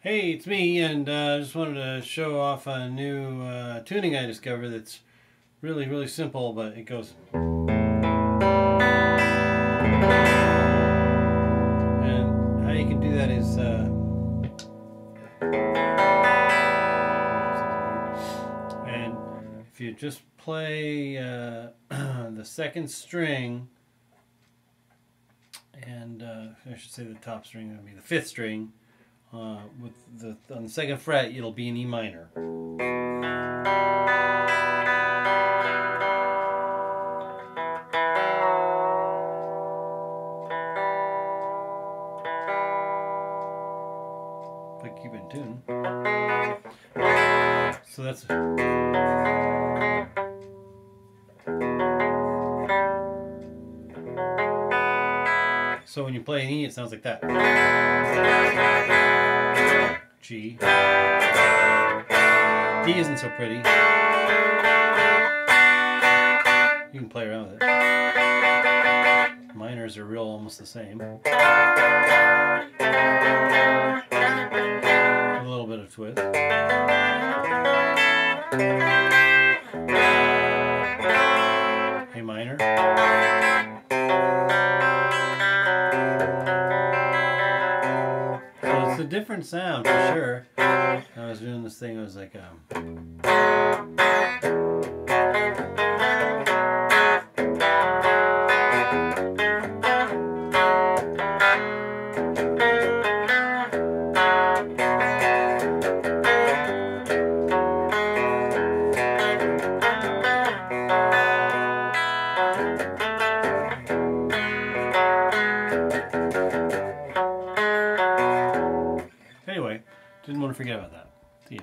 Hey, it's me, and uh, I just wanted to show off a new uh, tuning I discovered that's really, really simple, but it goes. And how you can do that is. Uh, and if you just play uh, the second string, and uh, I should say the top string would be the fifth string. Uh, with the on the second fret, it'll be an E minor. But keep in tune. So that's. So when you play an E, it sounds like that. G. D isn't so pretty. You can play around with it. Minors are real almost the same. A little bit of twist. A minor. Different sound for sure. I was doing this thing, it was like, um, didn't want to forget about that. See ya.